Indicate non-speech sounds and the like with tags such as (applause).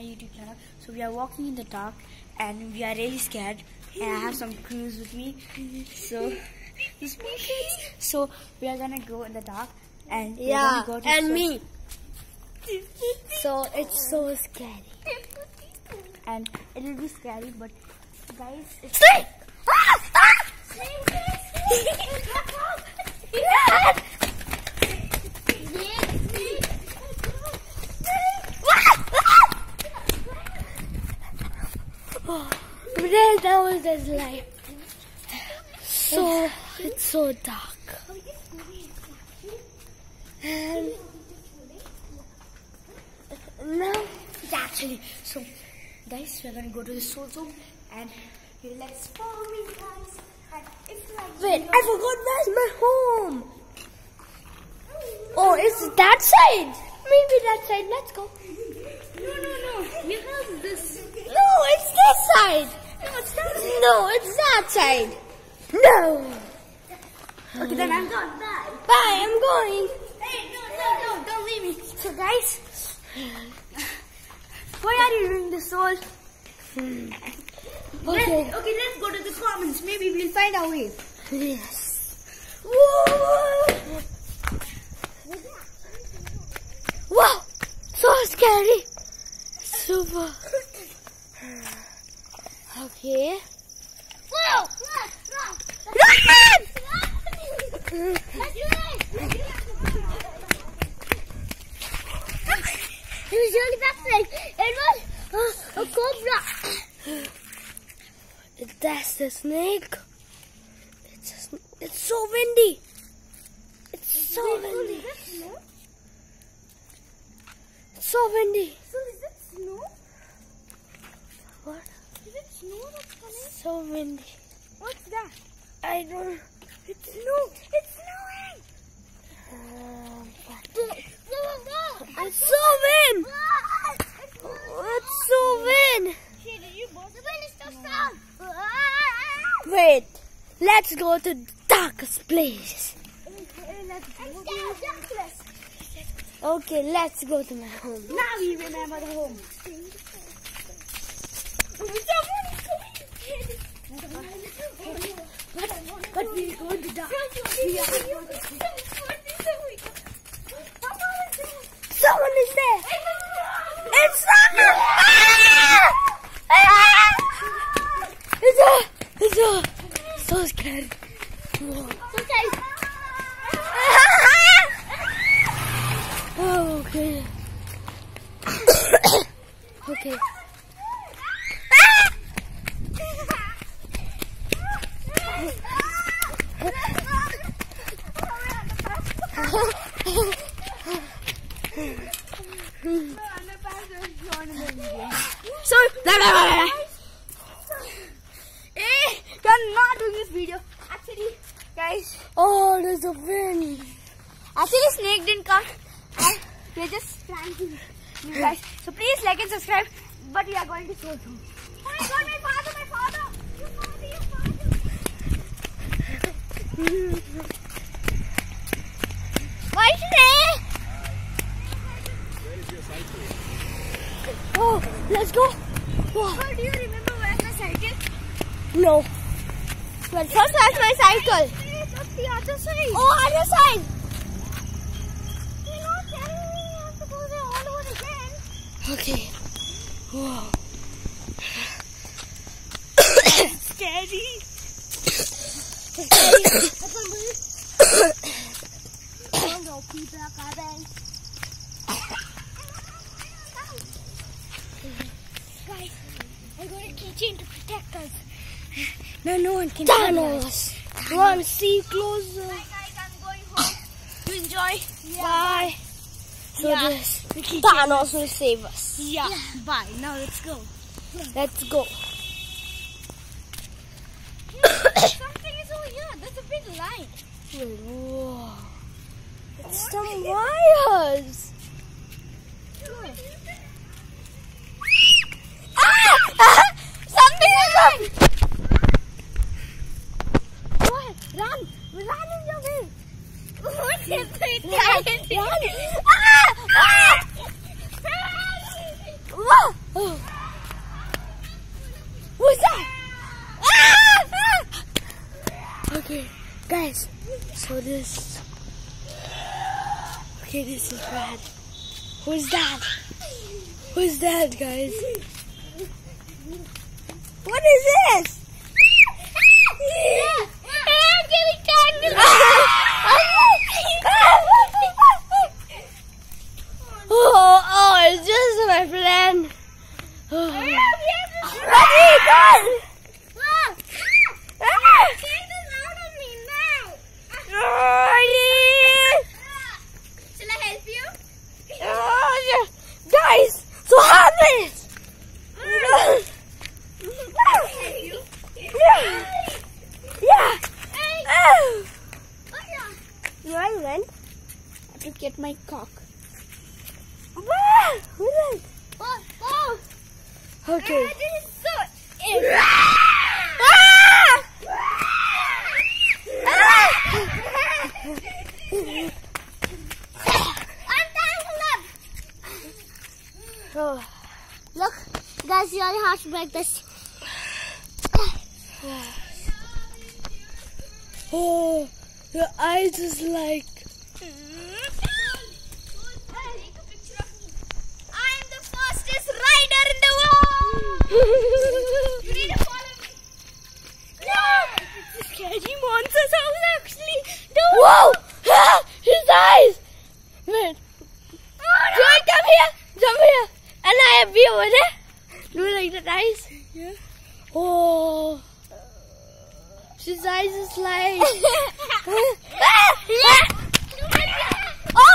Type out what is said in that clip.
my YouTube channel. So we are walking in the dark and we are really scared. And I have some crews with me. So. So we are gonna go in the dark and Yeah, go and so- me. So it's so scary. And it will be scary, but guys, it's ah! Ah! (laughs) There, that life. So it's so dark. And now actually so guys we're gonna go to the soul zone and let's follow me guys and if like wait, I forgot where's my home. Oh, it's that side. Maybe that side. Let's go. no no no you have this No, it's this side. No it's not No, it's that side. No. okay then I'm gone bye Bye, I'm going. hey no no no don't leave me so guys why are you doing this soul hmm. Okay. Let's, okay let's go to the comments maybe we'll find our way Yes. Whoa. Wow. So scary. Super. Okay. Whoa! Run! It was really fascinating. It was uh, a cobra. That's the snake. It's a sn- it's so windy. It's so windy. snow? It's so windy. So is it snow? Is it snow that's coming? So windy. What's that? I don't. It's snow. It's snowing. Um, it's so wind. It's so wind. Hey, did you both? The wind is so strong. Wait. Let's go to the darkest place. I'm scared of darkness. Okay, let's go to my home. Now you remember the home. But we go in the dark. We are going to Someone is there. It's someone. Ah! Ah! It's a, it's a, so scary. Whoa. Oh, okay. (coughs) okay. Eh, you're not doing this video. Actually, guys, Oh, there's a wind. actually snake didn't come. And we're just pranking you guys. So please like and subscribe. But we are going to show you. Oh my god, my father, my father. Your father, your father. Oh, let's go. Whoa. Oh, do you remember where's my cycle? No. But first, that's my cycle. It's up the other side. Oh, other side. You're not telling me you have to go there all over again. Okay. Whoa. (coughs) (coughs) Scary (coughs) no, people are coming. Guys, I'm going to protect us. No, no one can Thanos. Run, see closer. Bye guys, I'm going home. You enjoy? Bye. So Yeah. this Thanos will save us. Yeah. Bye. Now let's go. Let's go. (coughs) Something is over here. There's a big light. Wait, whoa. It's some wires. Ah! Something is up. What? Run! Run in your way! What is it? Run, run. Whoa! Oh. What's that? Ah! Okay, guys. So this. Okay, this is bad. Who's that? Who's that, guys? What is this? (laughs) oh, (laughs) oh, it's just my friend. Oh. What he done? Guys, so harmless. Yeah. Yeah. Oh. You I went to get my cock. Ah, who's that? Okay. Oh. Look, guys, you only have to break this. Oh, your eyes is like. Mm-hmm. I'm the fastest rider in the world. You need to follow me. No, it's a scary monster's house actually. Don't. Whoa! Ah, his eyes! Wait. Oh, John, come here! Come here! And I have you over there. Do you like the eyes? Yeah. Oh. His eyes is like. no. (laughs) (laughs)